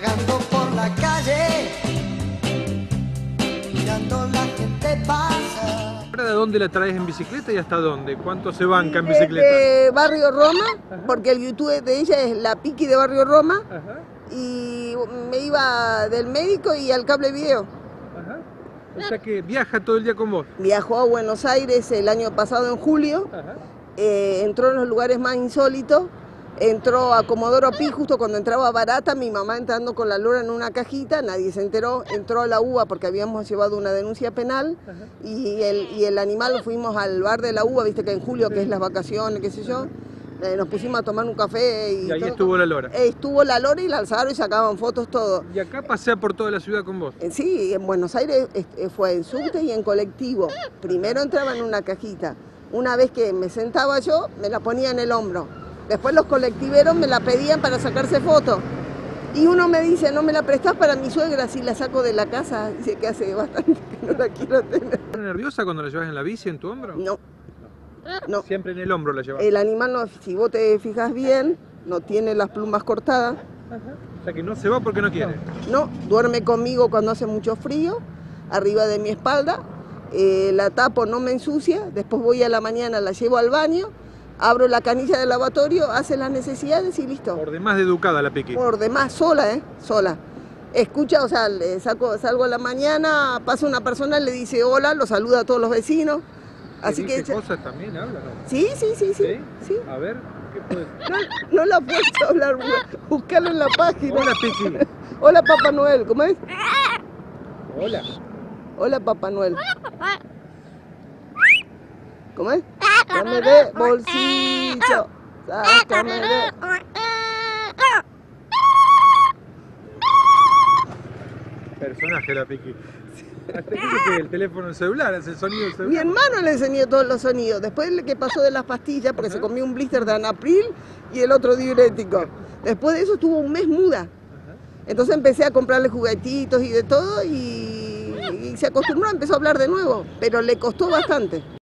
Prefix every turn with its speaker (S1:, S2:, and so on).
S1: vagando por la calle, mirando la gente pasa.
S2: ¿Ahora de dónde la traes en bicicleta y hasta dónde? ¿Cuánto se banca en bicicleta?
S3: De Barrio Roma, porque el YouTube de ella es la Piqui de Barrio Roma,
S2: Ajá,
S3: y me iba del médico y al cable video.
S2: ajá. O sea que viaja todo el día con vos.
S3: Viajó a Buenos Aires el año pasado en julio,
S2: Ajá.
S3: eh, entró en los lugares más insólitos, entró a Comodoro Pi justo cuando entraba barata, mi mamá entrando con la lora en una cajita, nadie se enteró, entró a la UBA porque habíamos llevado una denuncia penal y el, y el animal lo fuimos al bar de la UBA, viste que en julio, que es las vacaciones, qué sé yo, eh, nos pusimos a tomar un café y,
S2: Y ahí
S3: todo.
S2: estuvo la lora.
S3: Eh, estuvo la lora y la alzaron y sacaban fotos todo.
S2: Y acá pasea por toda la ciudad con vos.
S3: En Sí, en Buenos Aires este, fue en subte y en colectivo. Primero entraba en una cajita. Una vez que me sentaba yo, me la ponía en el hombro. Después los colectiveros me la pedían para sacarse fotos. Y uno me dice, no me la prestás para mi suegra si la saco de la casa. Dice que hace bastante que no la quiero tener.
S2: ¿Estás nerviosa cuando la llevas en la bici en tu hombro?
S3: No, no.
S2: Siempre en el hombro la llevas.
S3: El animal, no, si vos te fijas bien, no tiene las plumas cortadas.
S2: O sea que no se va porque no quiere.
S3: No, duerme conmigo cuando hace mucho frío, arriba de mi espalda. eh, la tapo, no me ensucia. Después voy a la mañana, la llevo al baño, abro la canilla del lavatorio, hace las necesidades y listo.
S2: Por demás de educada la piqui.
S3: Por demás, sola, ¿eh? Sola. Escucha, o sea, le saco, salgo a la mañana, pasa una persona, le dice hola, lo saluda a todos los vecinos. Así
S2: ¿Te
S3: que.
S2: dice cosas también habla, ¿no?
S3: Sí, sí, sí, sí. sí.
S2: A ver, ¿qué puede
S3: No, no la puedo hablar, buscarlo en la página.
S2: Hola, Piqui.
S3: Hola, Papá Noel, ¿cómo es?
S2: Hola.
S3: Hola, Papá Noel. ¿Cómo es? Sácame de bolsillo. Sácame de...
S2: Personaje la piqui. Hasta dice que el teléfono celular hace el sonido del
S3: Mi
S2: celular.
S3: hermano le enseñó todos los sonidos. Después le que pasó de las pastillas, porque se comió un blister de anapril y el otro diurético. Después de eso estuvo un mes muda. Entonces empecé a comprarle juguetitos y de todo y, y se acostumbró, empezó a hablar de nuevo, pero le costó bastante.